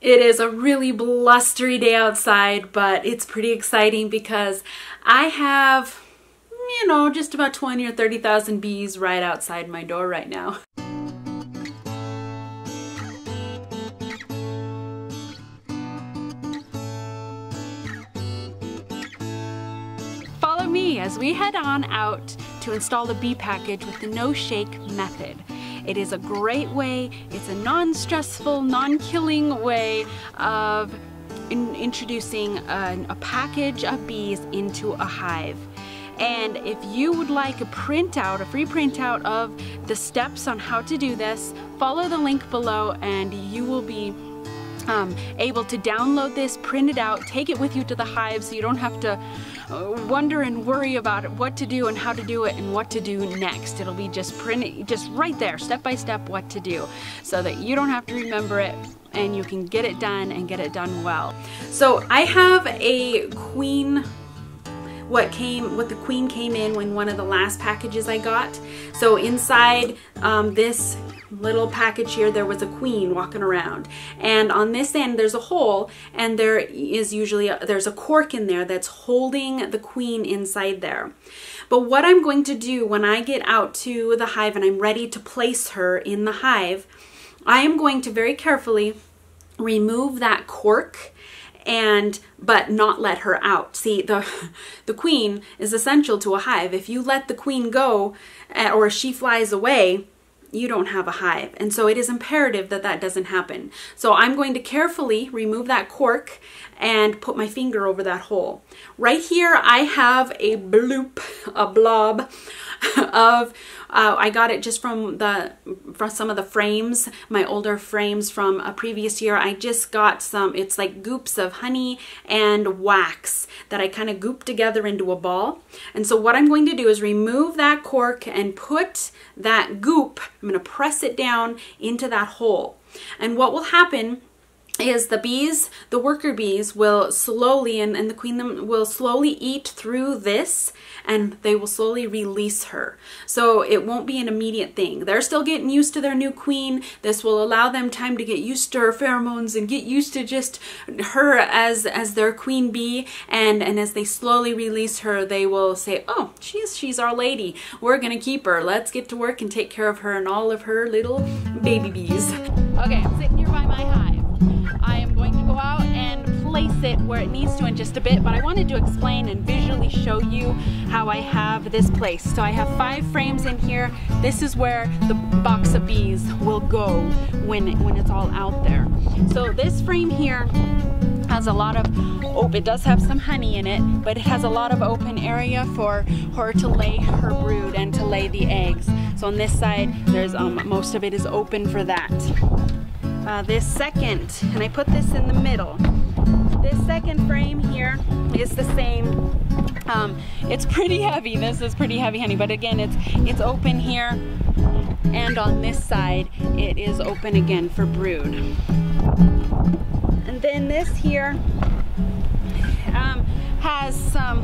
It is a really blustery day outside, but it's pretty exciting because I have, you know, just about 20 or 30,000 bees right outside my door right now. Follow me as we head on out to install the bee package with the no shake method. It is a great way, it's a non-stressful, non-killing way of in introducing a, a package of bees into a hive. And if you would like a printout, a free printout of the steps on how to do this, follow the link below and you will be um, able to download this, print it out, take it with you to the hive so you don't have to Uh, wonder and worry about what to do and how to do it and what to do next. It'll be just printed, just right there, step by step what to do so that you don't have to remember it and you can get it done and get it done well. So I have a queen what came what the queen came in when one of the last packages I got so inside um, this little package here, there was a queen walking around. And on this end, there's a hole, and there is usually, a, there's a cork in there that's holding the queen inside there. But what I'm going to do when I get out to the hive and I'm ready to place her in the hive, I am going to very carefully remove that cork and but not let her out. See, the the queen is essential to a hive. If you let the queen go eh, or she flies away, you don't have a hive. And so it is imperative that that doesn't happen. So I'm going to carefully remove that cork and put my finger over that hole. Right here I have a bloop, a blob of uh, I got it just from the from some of the frames, my older frames from a previous year. I just got some, it's like goops of honey and wax that I kind of goop together into a ball. And so what I'm going to do is remove that cork and put that goop, I'm going to press it down into that hole. And what will happen is the bees, the worker bees will slowly, and, and the queen will slowly eat through this and they will slowly release her. So it won't be an immediate thing. They're still getting used to their new queen. This will allow them time to get used to her pheromones and get used to just her as, as their queen bee. And, and as they slowly release her, they will say, oh, she's, she's our lady. We're gonna keep her. Let's get to work and take care of her and all of her little baby bees. Okay, I'm sitting here by my hive. Out and place it where it needs to in just a bit, but I wanted to explain and visually show you how I have this place. So I have five frames in here. This is where the box of bees will go when, when it's all out there. So this frame here has a lot of oh it does have some honey in it but it has a lot of open area for her to lay her brood and to lay the eggs so on this side there's um, most of it is open for that uh, this second, and I put this in the middle. This second frame here is the same. Um, it's pretty heavy. This is pretty heavy, honey. But again, it's it's open here, and on this side, it is open again for brood. And then this here um, has some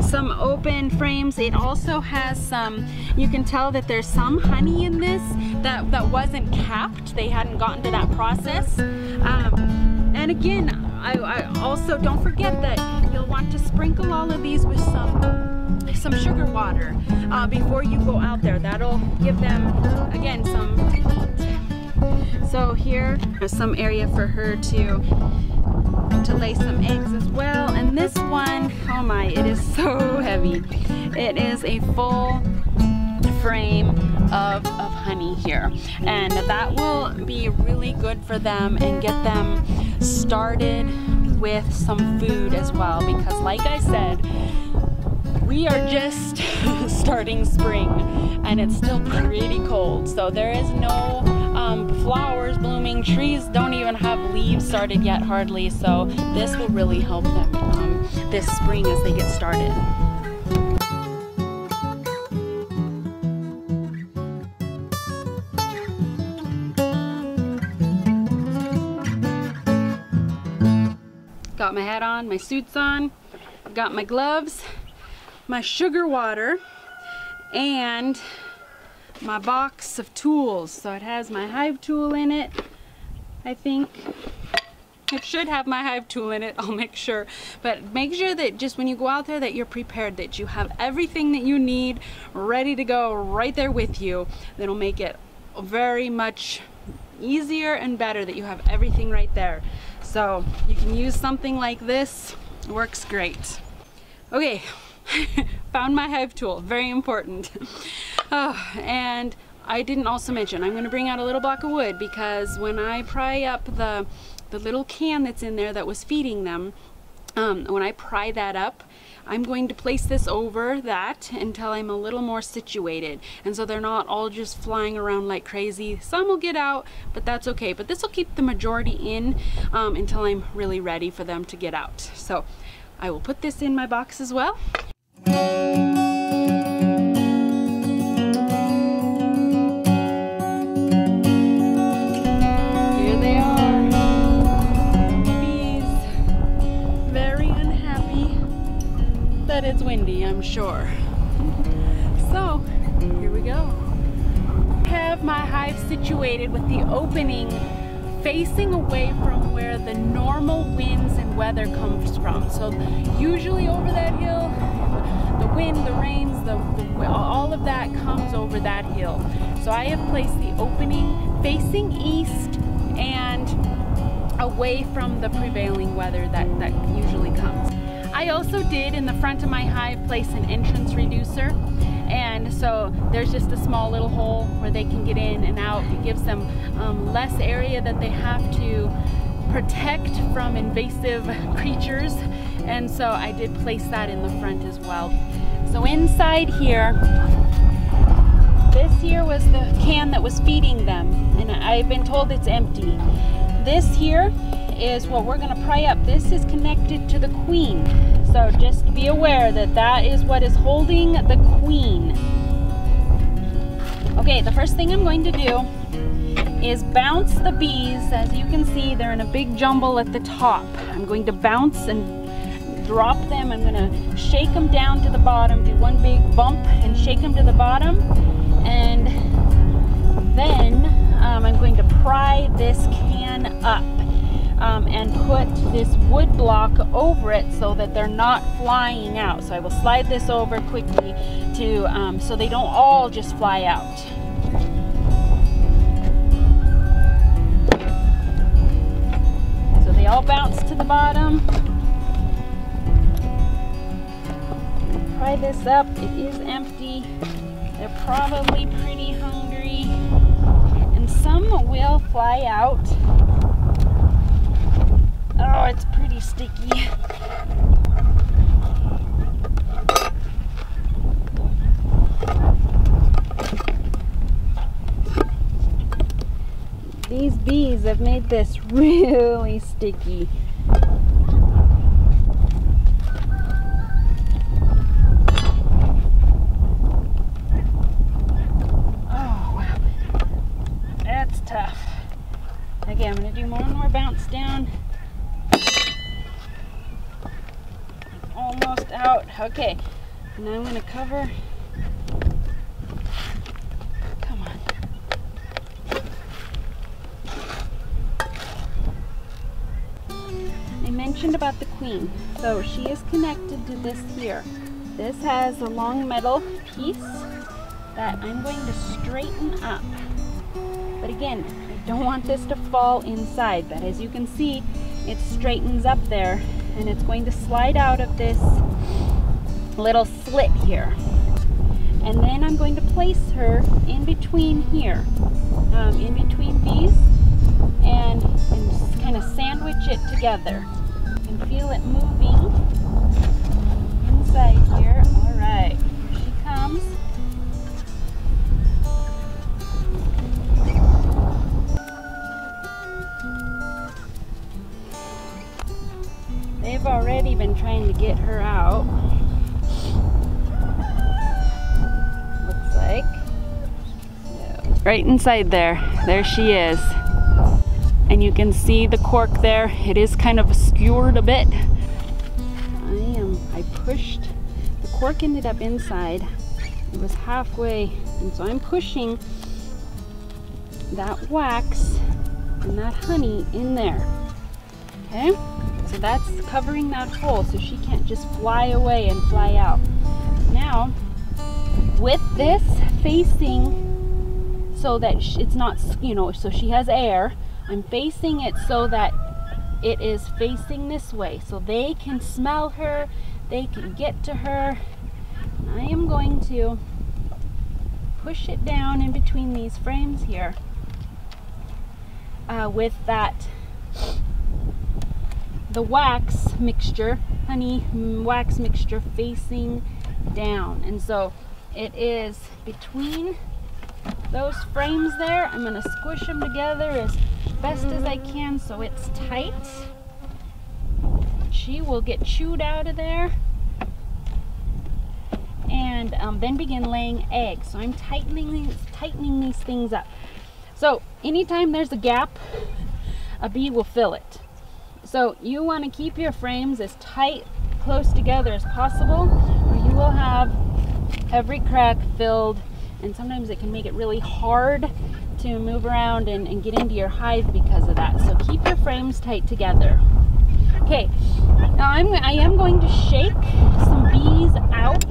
some open frames. It also has some, you can tell that there's some honey in this that, that wasn't capped. They hadn't gotten to that process. Um, and again, I, I also don't forget that you'll want to sprinkle all of these with some some sugar water uh, before you go out there. That'll give them, again, some So here, some area for her to to lay some eggs as well. And this one, oh my, it is so heavy. It is a full frame of, of honey here. And that will be really good for them and get them started with some food as well. Because like I said, we are just starting spring and it's still pretty cold. So there is no um, flowers blooming. Trees don't even have leaves started yet hardly. So this will really help them um, this spring as they get started. Got my hat on, my suits on, got my gloves, my sugar water, and my box of tools. So it has my hive tool in it, I think. it should have my hive tool in it, I'll make sure. But make sure that just when you go out there that you're prepared, that you have everything that you need ready to go right there with you. That'll make it very much easier and better that you have everything right there. So you can use something like this, works great. Okay, found my hive tool, very important. Oh, and I didn't also mention, I'm gonna bring out a little block of wood because when I pry up the, the little can that's in there that was feeding them, um, when I pry that up, I'm going to place this over that until I'm a little more situated. And so they're not all just flying around like crazy. Some will get out, but that's okay. But this will keep the majority in um, until I'm really ready for them to get out. So I will put this in my box as well. It's windy, I'm sure. so, here we go. I have my hive situated with the opening facing away from where the normal winds and weather comes from. So usually over that hill, the wind, the rains, the, the, all of that comes over that hill. So I have placed the opening facing east and away from the prevailing weather that, that usually. I also did in the front of my hive place an entrance reducer and so there's just a small little hole where they can get in and out. It gives them um, less area that they have to protect from invasive creatures and so I did place that in the front as well. So inside here, this here was the can that was feeding them and I've been told it's empty. This here is what we're going to pry up. This is connected to the queen. So just be aware that that is what is holding the queen. Okay, the first thing I'm going to do is bounce the bees. As you can see, they're in a big jumble at the top. I'm going to bounce and drop them. I'm going to shake them down to the bottom, do one big bump and shake them to the bottom. And then um, I'm going to pry this can up um, and put this wood block over it so that they're not flying out. So I will slide this over quickly to um, so they don't all just fly out. So they all bounce to the bottom. Pry this up. It is empty. They're probably pretty hungry. And some will fly out. It's pretty sticky. These bees have made this really sticky. Oh. That's tough. Okay, I'm to do more and more bounce down. Almost out. Okay, now I'm gonna cover. Come on. I mentioned about the queen. So she is connected to this here. This has a long metal piece that I'm going to straighten up. But again, I don't want this to fall inside, but as you can see, it straightens up there and it's going to slide out of this little slit here. And then I'm going to place her in between here, um, in between these, and, and kind of sandwich it together. You can feel it moving inside here. All right, trying to get her out. Looks like. Right inside there. There she is. And you can see the cork there. It is kind of skewered a bit. I am, I pushed, the cork ended up inside. It was halfway, and so I'm pushing that wax and that honey in there. Okay, so that's covering that hole so she can't just fly away and fly out. Now, with this facing so that it's not, you know, so she has air, I'm facing it so that it is facing this way so they can smell her, they can get to her. I am going to push it down in between these frames here uh, with that the wax mixture honey wax mixture facing down and so it is between those frames there I'm gonna squish them together as best as I can so it's tight she will get chewed out of there and um, then begin laying eggs. So I'm tightening these, tightening these things up. So anytime there's a gap, a bee will fill it. So you want to keep your frames as tight, close together as possible, or you will have every crack filled, and sometimes it can make it really hard to move around and, and get into your hive because of that. So keep your frames tight together. Okay, now I'm, I am going to shake some bees out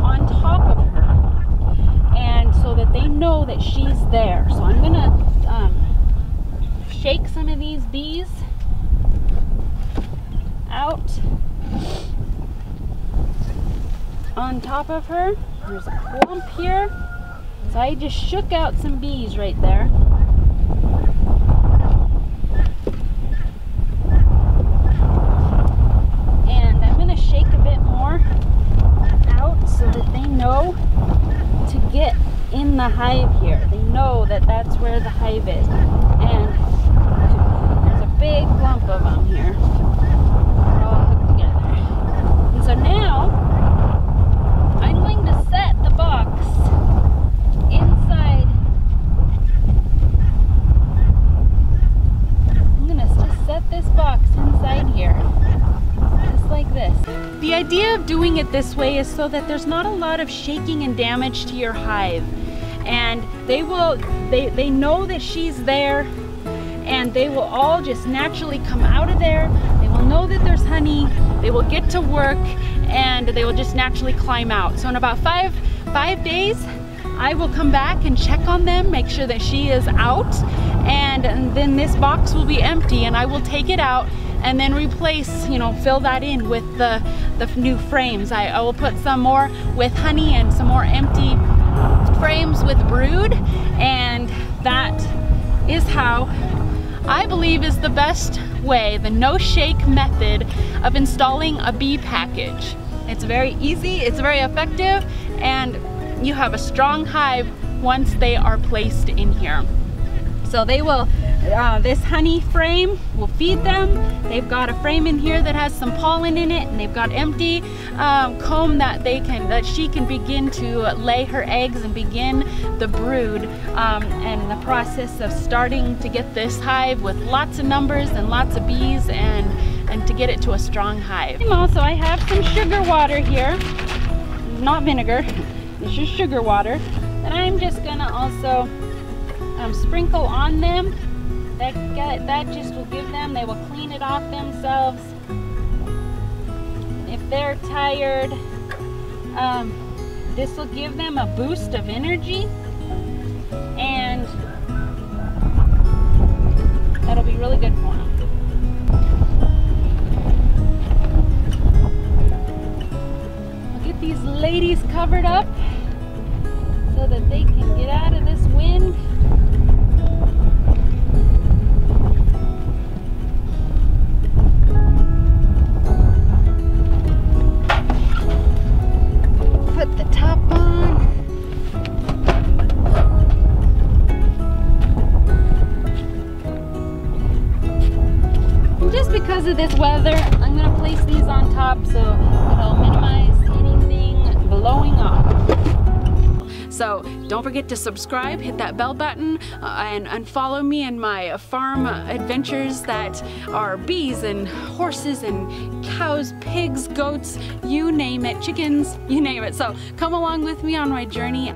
on top of her and so that they know that she's there. So I'm gonna um, shake some of these bees out on top of her. There's a clump here. So I just shook out some bees right there. And I'm gonna shake a bit more out so that they know to get in the hive here. They know that that's where the hive is. And there's a big clump of them here. They're all hooked together. And so now, I'm going to set the box inside. I'm going to just set this box inside here just like this. The idea of doing it this way is so that there's not a lot of shaking and damage to your hive. And they will, they, they know that she's there and they will all just naturally come out of there. They will know that there's honey, they will get to work and they will just naturally climb out. So in about five, five days, I will come back and check on them, make sure that she is out, and, then this box will be empty and I will take it out and then replace, you know, fill that in with the, the new frames. I, I will put some more with honey and some more empty frames with brood and that is how I believe is the best way, the no shake method of installing a bee package. It's very easy, it's very effective, and you have a strong hive once they are placed in here. So they will, uh, this honey frame will feed them. They've got a frame in here that has some pollen in it and they've got empty um, comb that they can, that she can begin to lay her eggs and begin the brood um, and the process of starting to get this hive with lots of numbers and lots of bees and, and to get it to a strong hive. Also, I have some sugar water here, not vinegar, it's just sugar water. And I'm just gonna also um, sprinkle on them. That, that just will give them, they will clean it off themselves. If they're tired, um, this will give them a boost of energy and that'll be really good for them. I'll get these ladies covered up so that they So don't forget to subscribe, hit that bell button, uh, and, and follow me in my farm adventures that are bees and horses and cows, pigs, goats, you name it, chickens, you name it. So come along with me on my journey.